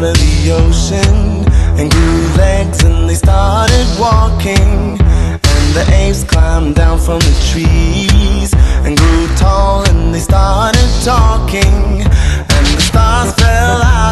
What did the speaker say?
out of the ocean and grew legs and they started walking. And the apes climbed down from the trees and grew tall and they started talking. And the stars fell out.